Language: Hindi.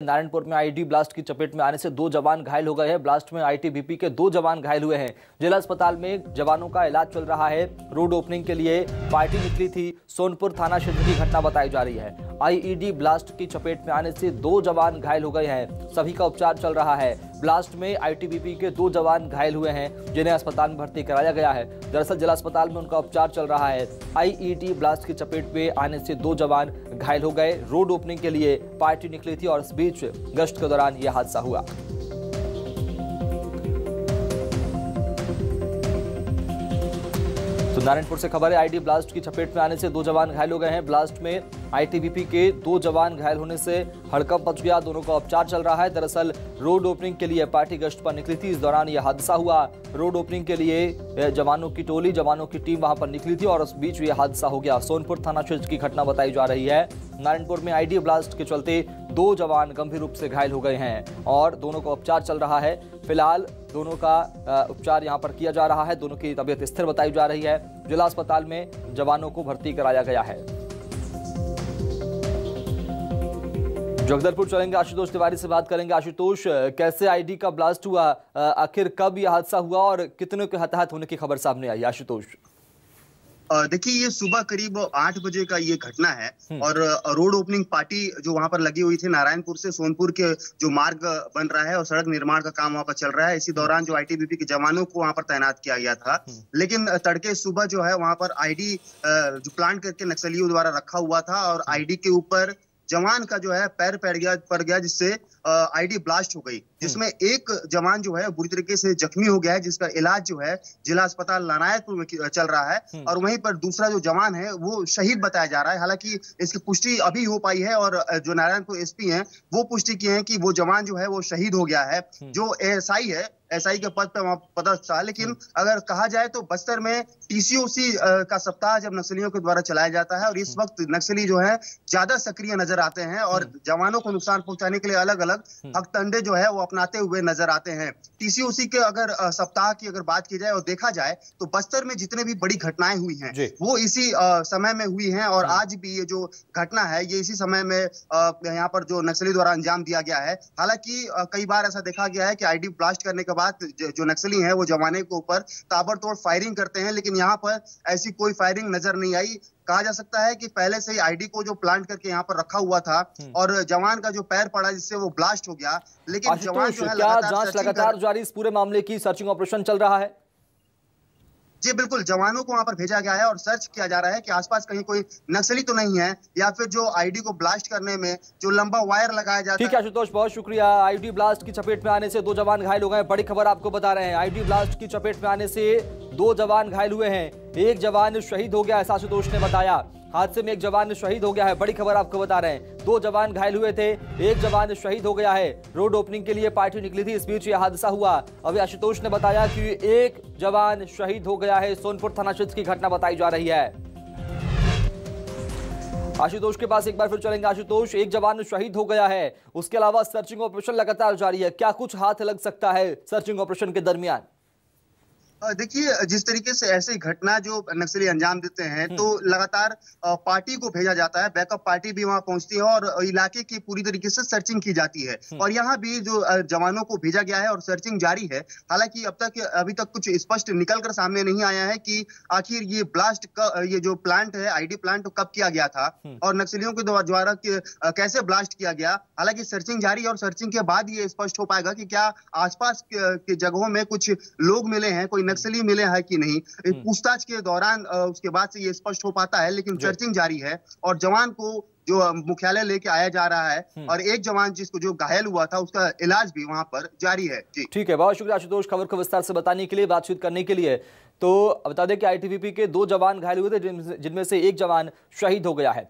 नारायणपुर में आईडी ब्लास्ट की चपेट में आने से दो जवान घायल हो गए हैं। ब्लास्ट में आईटीबीपी के दो जवान घायल हुए हैं। जिला अस्पताल में जवानों का इलाज चल रहा है। रोड ओपनिंग के लिए पार्टी निकली थी। सोनपुर थाना क्षेत्र की घटना बताई जा रही है। आईईडी ब्लास्ट की चपेट में आने से दो जवान घायल हो गए हैं। सभी का उपचार चल रहा है। ब्लास्ट में आईटीबीपी के दो जवान घायल हुए हैं, जिन्हें अस्पताल में भर्ती कराया गया है। दरअसल जिला अस्पताल में उनका उपचार चल रहा है। आईईडी ब्लास्ट की चपेट में आने से दो जवान घायल हो गए। रोड ओपनिंग के लिए पार्टी निकली थी और इस बीच गश्त के दौरान यह हादसा हुआ। तो नारायणपुर से खबर है आईडी ब्लास्ट की चपेट में आने से दो जवान घायल हो गए हैं। ब्लास्ट में आईटीबीपी के दो जवान घायल होने से हड़कंप मच गया। दोनों का उपचार चल रहा है। दरअसल, रोड ओपनिंग के लिए पार्टी गश्त पर निकली थी। इस दौरान यह हादसा हुआ। रोड ओपनिंग के लिए जवानों की टोली, जवानों की टीम वहाँ पर निकली थी और उस बीच यह हादसा हो गया। सोनपुर थाना क्षेत्र की घटना बताई जा रही है। नारायणपुर में आईडी ब्लास्ट के चलते दो जवान गंभीर रूप से घायल हो गए हैं और दोनों का उपचार चल रहा है। फ़िलहाल दोनों का उपचार यहाँ पर किया जा रहा है। दोनों की तबीयत स्थिर बताई जा रही है। जिला अस्पताल में जवानों को भर्ती कराया गया है। जगदलपुर चलेंगे आशुतोष तिवारी से बात करेंगे। आशुतोष, कैसे आईडी का ब्लास्ट हुआ? आखिर कब यह हादसा हुआ और कितने के हताहत होने की खबर सामने आई? आशुतोष। देखिए ये सुबह करीब आठ बजे का ये घटना है हम्म। और रोड ओपनिंग पार्टी जो वहाँ पर लगी हुई थी नारायणपुर से सोनपुर के जो मार्ग बन रहा है और सड़क निर्माण का काम वहाँ पर चल रहा है इसी दौरान जो आईटीबीपी के जवानों को वहाँ पर तैनात किया गया था हम्म। लेकिन तड़के सुबह जो है वहाँ पर आईडी जो प्लांट करके नक्सलियों द्वारा रखा हुआ था और आईडी हम्म। के ऊपर जवान का जो है पैर पैर गया पड़ गया जिससे आईडी ब्लास्ट हो गई हम्म। जिसमें एक जवान जो है बुरी तरीके से जख्मी हो गया है जिसका इलाज जो है जिला अस्पताल नारायणपुर में चल रहा है हम्म। और वहीं पर दूसरा जो जवान है वो शहीद बताया जा रहा है हालाँकि इसकी पुष्टि अभी हो पाई है और जो नारायणपुर एसपी हैं वो पुष्टि किए हैं कि वो जवान जो है वो शहीद हो गया है हम्म। जो एएसआई है एसआई के पद पर वहाँ पता चला लेकिन अगर कहा जाए तो बस्तर में टीसीओसी का सप्ताह जब नक्सलियों के द्वारा चलाया जाता है और इस वक्त नक्सली जो है ज़्यादा सक्रिय नज़र आते हैं और जवानों को नुकसान पहुँचाने के लिए अलग अलग हकतंडे जो है वो अपनाते हुए नज़र आते हैं। टीसीओसी के अगर सप्ताह की अगर बात की जाए और देखा जाए तो बस्तर में जितने भी बड़ी घटनाएँ हुई हैं वो इसी समय में हुई हैं और आज भी ये जो घटना है ये इसी समय में यहाँ पर जो नक्सली द्वारा अंजाम दिया गया है। हालाँकि कई बार ऐसा देखा गया है कि आईडी ब्लास्ट करने के बाद जो नक्सली है वो जवाने के ऊपर ताबड़तोड़ फायरिंग करते हैं लेकिन यहाँ पर ऐसी कोई फायरिंग नज़र नहीं आई। कहा जा सकता है कि पहले से ही आईडी को जो प्लांट करके यहाँ पर रखा हुआ था हम्म। और जवान का जो पैर पड़ा जिससे वो ब्लास्ट हो गया लेकिन जवान जो है जाँच लगातार जारी इस पूरे मामले की सर्चिंग ऑपरेशन चल रहा है जी बिल्कुल जवानों को वहाँ पर भेजा गया है और सर्च किया जा रहा है कि आसपास कहीं कोई नक्सली तो नहीं है या फिर जो आईडी को ब्लास्ट करने में जो लंबा वायर लगाया जाता है ठीक है आशुतोष बहुत शुक्रिया। आईडी ब्लास्ट की चपेट में आने से दो जवान घायल हो गए बड़ी खबर आपको बता रहे हैं। आईडी ब्लास्ट की चपेट में आने से दो जवान घायल हुए हैं। एक जवान शहीद हो गया ऐसा आशुतोष ने बताया। हादसे में एक जवान शहीद हो गया है। बड़ी खबर आपको बता रहे हैं। दो जवान घायल हुए थे, एक जवान शहीद हो गया है। रोड ओपनिंग के लिए पार्टी निकली थी, इस बीच यह हादसा हुआ। अभी आशुतोष ने बताया कि एक जवान शहीद हो गया है, सोनपुर थाना क्षेत्र की घटना बताई जा रही है। आशुतोष के पास एक बार फिर चलेंगे। आशुतोष, एक जवान शहीद हो गया है। उसके अलावा सर्चिंग ऑपरेशन लगातार जारी है। क्या कुछ हाथ लग सकता है सर्चिंग ऑपरेशन के दरमियान? देखिए जिस तरीके से ऐसी घटना जो नक्सली अंजाम देते हैं हम्म। तो लगातार पार्टी को भेजा जाता है बैकअप पार्टी भी वहाँ पहुँचती है और इलाके की पूरी तरीके से सर्चिंग की जाती है हम्म। और यहाँ भी जो जवानों को भेजा गया है और सर्चिंग जारी है हालाँकि अब तक अभी तक कुछ स्पष्ट निकल कर सामने नहीं आया है कि आखिर ये ब्लास्ट ये जो प्लांट है आईडी प्लांट कब किया गया था हम्म। और नक्सलियों के द्वारा कैसे ब्लास्ट किया गया हालाँकि सर्चिंग जारी और सर्चिंग के बाद ये स्पष्ट हो पाएगा कि क्या आसपास के जगहों में कुछ लोग मिले हैं कोई नक्सली मिले हैं कि नहीं? हम्म। पूछताछ के दौरान उसके बाद से ये स्पष्ट हो पाता है लेकिन सर्चिंग जारी है और जवान को जो मुख्यालय लेके आया जा रहा है हम्म। और एक जवान जिसको जो घायल हुआ था उसका इलाज भी वहाँ पर जारी है। ठीक है बहुत शुक्रिया आशुतोष खबर को विस्तार से बताने के लिए बातचीत करने के लिए। तो बता दें कि आईटीबीपी के दो जवान घायल हुए थे जिनमें से एक जवान शहीद हो गया है।